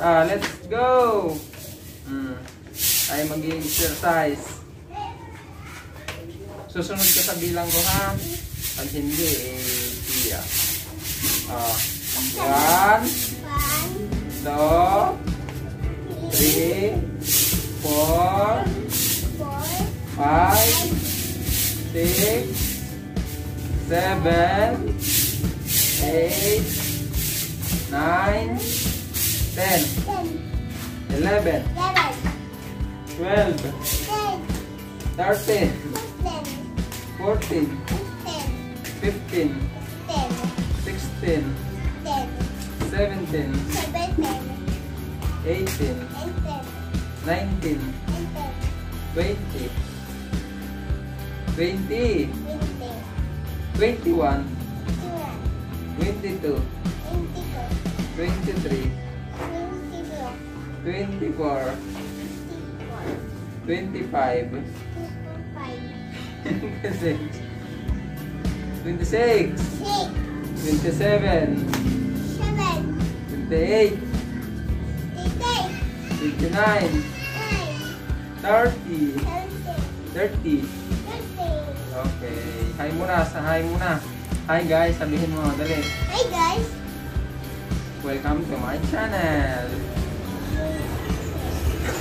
Ah, let's go! Mm. Tayo mag-exercise. Susunod ka sa bilang ko ha. Pag hindi, eh, siya. Ah. One, two, three, four, five, six, seven, eight, nine, ten, eleven, twelve, thirteen, fourteen, fifteen, sixteen, seventeen, eighteen, nineteen, twenty, twenty, twenty, twenty-one, twenty-two, twenty-three, 24. 25. 26. 27. 28. 29. 30. 30. Okay. Hi muna. Sa hi muna. Hi guys. Sabihin mo. Dali. Hi guys. Welcome to my channel.